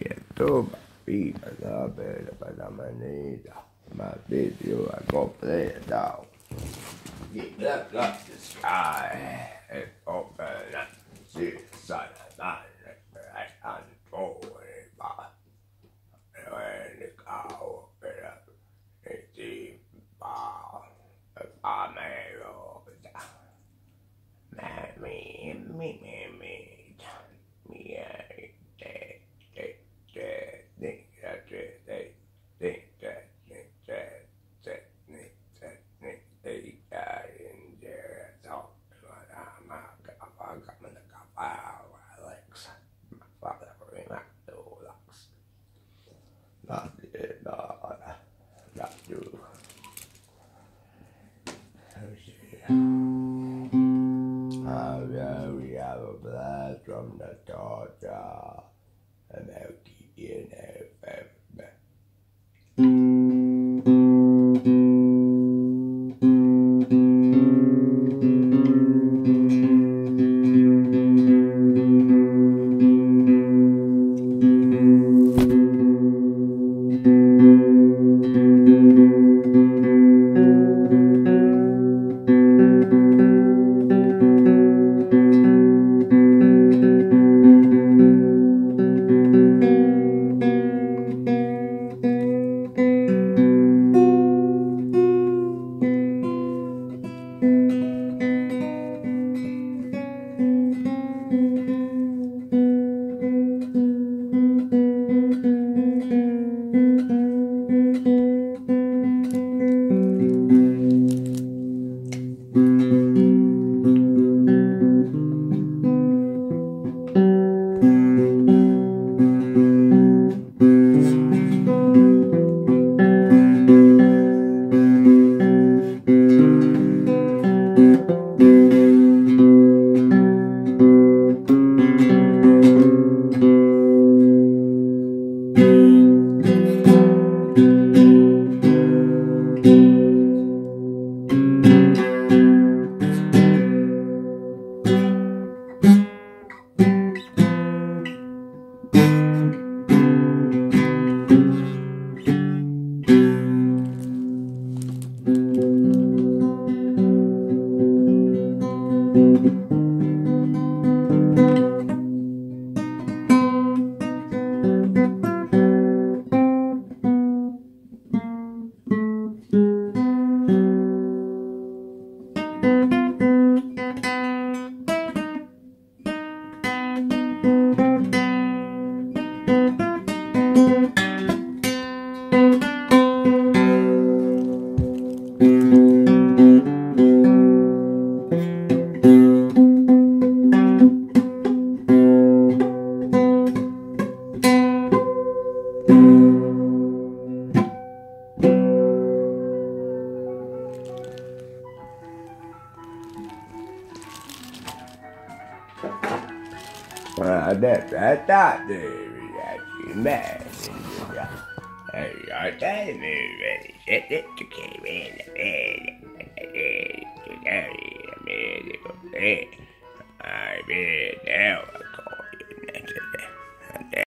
YouTube, viva la bella para manita. My video I go play it down. Get up the sky. It's open up. See the sun. Not right on the floor. When the cow open up, it's the ball. I'm a me, me, me, me, me, We have a blast from the torture. And Well, that's I thought they were actually mad. Hey, I tell you, ready. Set it to keep in the bed. I bet now I call you.